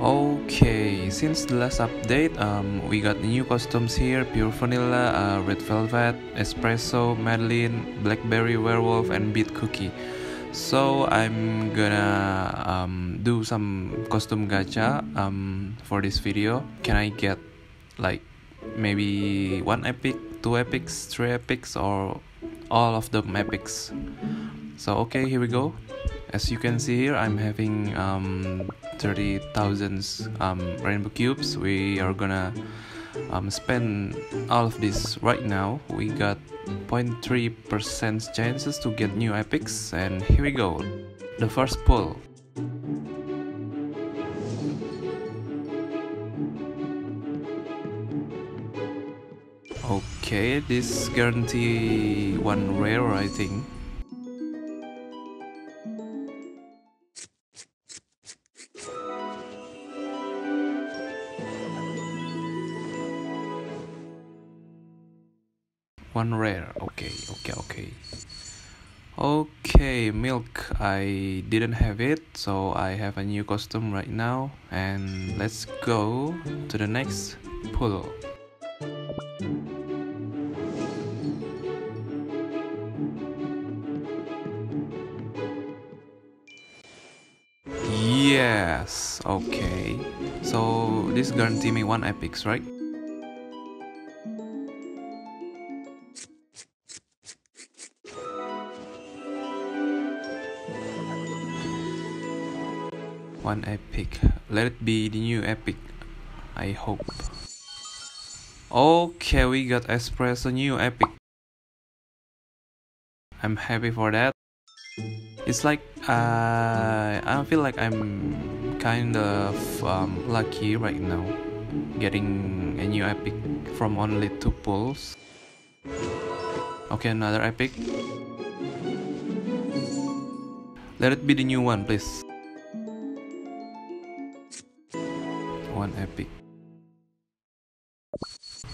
Okay, since the last update, um, we got new costumes here: Pure Vanilla, uh, Red Velvet, Espresso, Madeleine, Blackberry Werewolf, and Beet Cookie. So I'm gonna um, do some costume gacha um, for this video. Can I get like maybe one epic, two epics, three epics, or all of them epics? So okay, here we go. As you can see here, I'm having um, 30,000 um, rainbow cubes. We are gonna um, spend all of this right now. We got 0.3% chances to get new epics, and here we go. The first pull. Okay, this guarantee one rare, I think. One rare. Okay okay okay. Okay milk. I didn't have it so i have a new costume right now. And let's go to the next pull yes okay. So this guarantee me one epics right one epic. Let it be the new epic i hope. Okay we got espresso new epic. I'm happy for that. It's like uh, i feel like i'm kind of um, lucky right now getting a new epic from only two pulls. Okay another epic. Let it be the new one please one epic.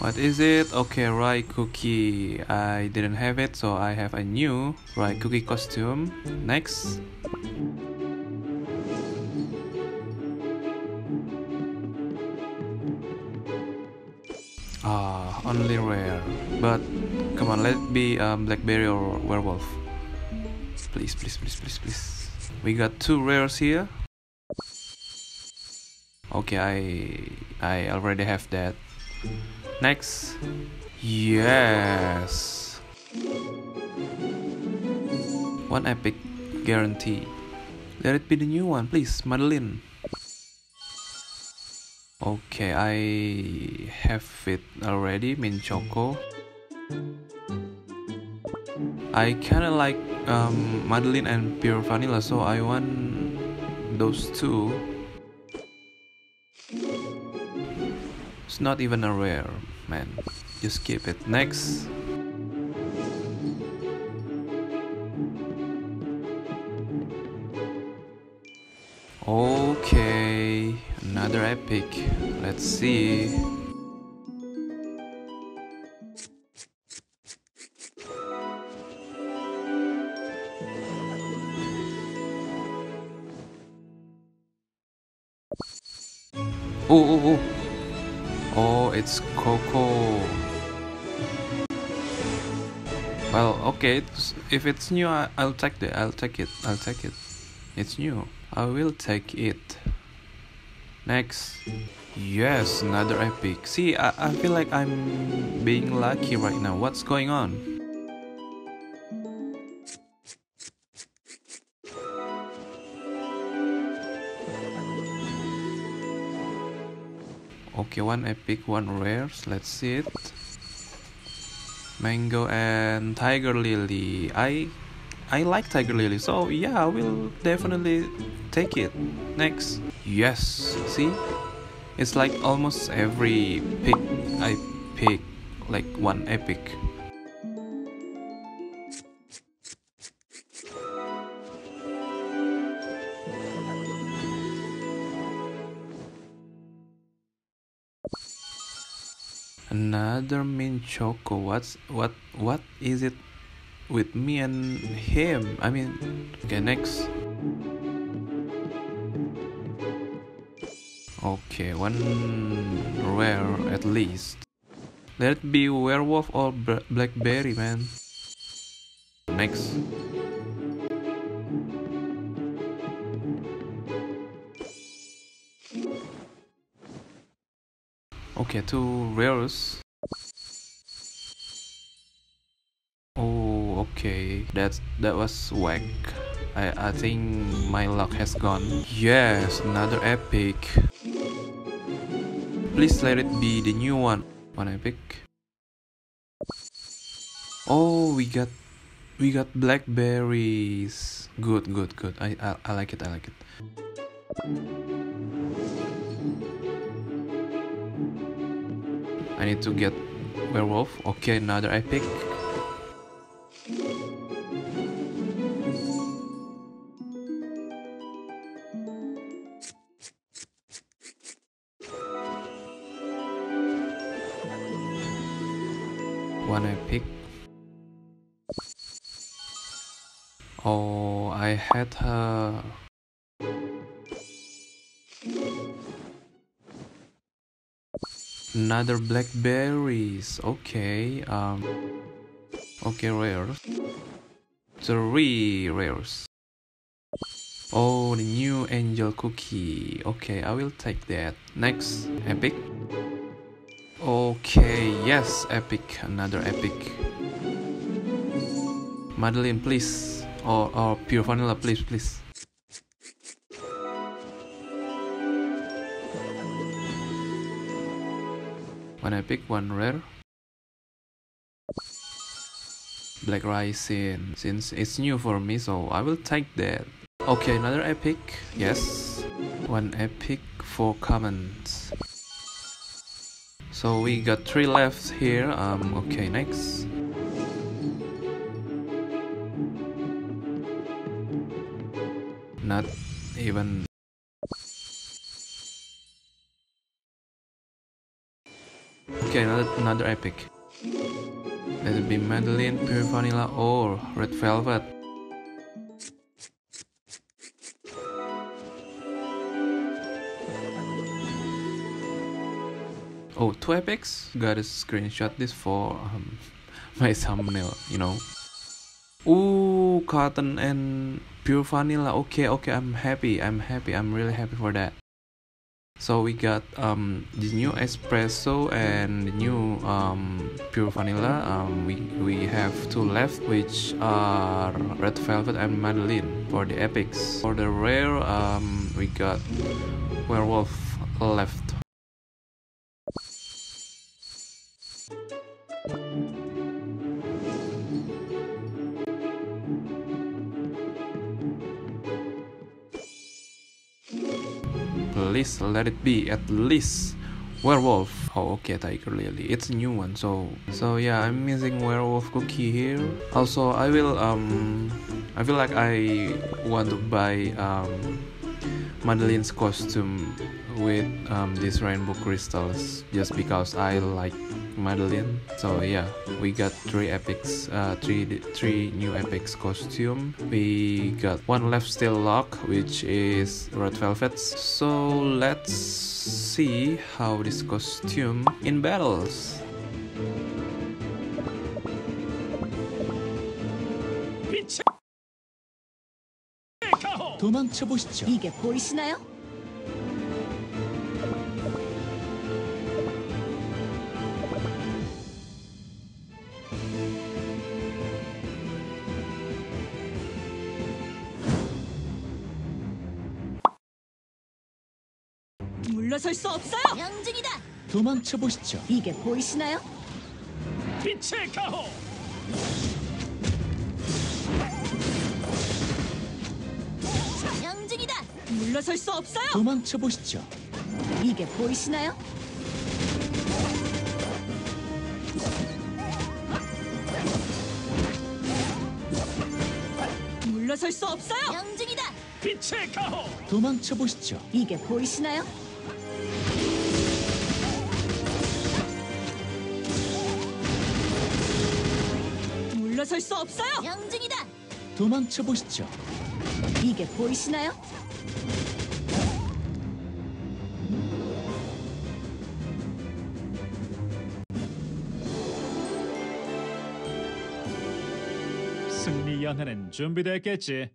What is it? Okay, Rye Cookie. I didn't have it, so I have a new Rye Cookie costume. Next. Ah, only rare. But come on, let be um, Blackberry or Werewolf. Please, please, please, please, please. We got two rares here okay I I already have that. Next. Yes. One epic guarantee? Let it be the new one please Madeleine. Okay I have it already Mint Choco. I kinda like um, Madeleine and Pure Vanilla so I want those two It's not even a rare, man. Just keep it. Next. Okay, another epic. Let's see. Oh, oh, oh. Oh, it's Coco. Well, okay. It's, if it's new, I, will take it. I'll take it. I'll take it. It's new. I will take it. Next. Yes, another epic. See, I, I feel like I'm being lucky right now. What's going on? Okay one epic one rares. Let's see it. Mango and tiger lily. I i like tiger lily so yeah i will definitely take it. Next. Yes see? It's like almost every pick i pick like one epic Another mint choco. What's what what is it with me and him? I mean, okay, next. Okay, one rare at least. Let it be werewolf or blackberry, man. Next. Okay, two rares. That that was whack. I I think my luck has gone. Yes, another epic. Please let it be the new one. One epic. Oh, we got we got blackberries. Good, good, good. I I, I like it. I like it. I need to get werewolf. Okay, another epic. Oh, I had her. Another blackberries. Okay. Um. Okay, rares. Three rares. Oh, the new angel cookie. Okay, I will take that. Next, epic. Okay, yes, epic. Another epic. Madeleine, please. Or, or pure vanilla, please, please. When I pick one rare. Black Raisin, since it's new for me, so I will take that. Okay, another epic, yes. One epic, four commons. So we got three left here. Um, okay, next. Not even Okay, another another epic. Let it be Madeleine, Pure Vanilla, or Red Velvet. Oh, two epics? Gotta screenshot this for um, my thumbnail, you know. Ooh, cotton and pure vanilla. Okay, okay, I'm happy. I'm happy. I'm really happy for that. So we got um, the new espresso and the new um, pure vanilla. Um, we we have two left, which are red velvet and Madeleine for the epics. For the rare, um, we got werewolf left. Please let it be at least werewolf. Oh okay tiger lily it's a new one so so yeah i'm missing werewolf cookie here. Also i will um i feel like i want to buy um madeleine's costume with um these rainbow crystals just because i like Madeleine. So yeah, we got three epics, uh, three three new epics costume. We got one left still lock, which is red velvet. So let's see how this costume in battles. 도망쳐 보시죠. 이게 보이시나요? 물러설 수 없어요. 명중이다. 도망쳐 보시죠. 이게 보이시나요? 빛의 가호. 명중이다. 물러설 수 없어요. 도망쳐 보시죠. 이게 보이시나요? 물러설 수 없어요. 명중이다. 빛의 가호. 도망쳐 보시죠. 이게 보이시나요? 물러설 수 없어요. 영준이다. 도망쳐 보시죠. 이게 보이시나요? 승리 연하는 준비됐겠지.